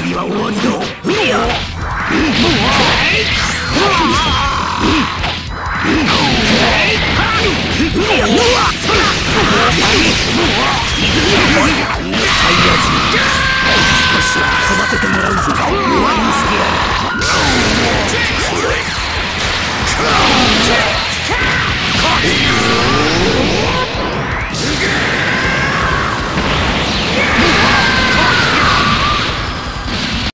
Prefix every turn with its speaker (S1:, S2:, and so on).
S1: 備は終わりだ。